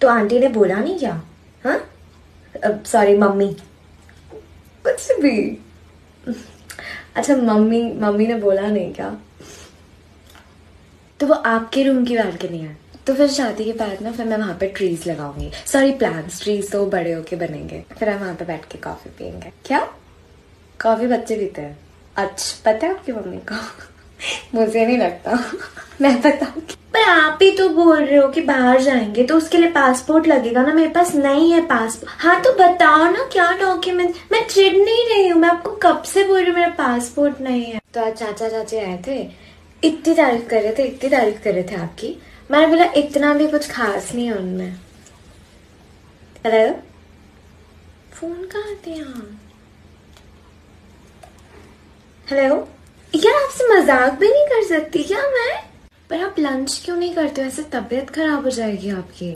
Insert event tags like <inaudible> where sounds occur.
तो आंटी ने बोला नहीं क्या? हाँ? Sorry mummy. कुछ भी। अच्छा मम्मी मम्मी ने बोला नहीं क्या? तो वो आपके रूम की बालकनी है। तो फिर शादी के बाद ना, फिर मैं वहाँ पे ट्रीज लगाऊँगी। सॉरी प्लांट्स ट्रीज तो बड़े होके बनेंगे। फिर हम वहाँ पे बैठ के कॉफ़ी पियेंगे। क्या? कॉफ़ी बच्चे पीते हैं। अच्छा पता है आपकी मम्मी को? <laughs> मुझे नहीं लगता। <laughs> मैं पता आप ही तो बोल रहे हो कि बाहर जाएँगे तो उसके लिए पासपोर्ट लगेगा ना? मेरे पास नहीं है पासपोर्ट हाँ तो बताओ ना क्या डॉक्यूमेंट मैं चिड़ नहीं रही हूँ, मैं आपको कब से बोल रही हूँ मेरा पासपोर्ट नहीं है? तो आज चाचा चाची आए थे, इतनी तारीफ़ कर रहे थे, इतनी तारीफ़ कर रहे थे आपकी। मैंने बोला, इतना भी कुछ खास नहीं है उनमें। हेलो फ़ोन कहाँ दिया हेलो यार, आपसे मज़ाक भी नहीं कर सकती क्या मैं? पर आप लंच क्यों नहीं करते? हो ऐसे तबीयत खराब हो जाएगी आपकी।